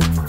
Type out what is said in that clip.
Thank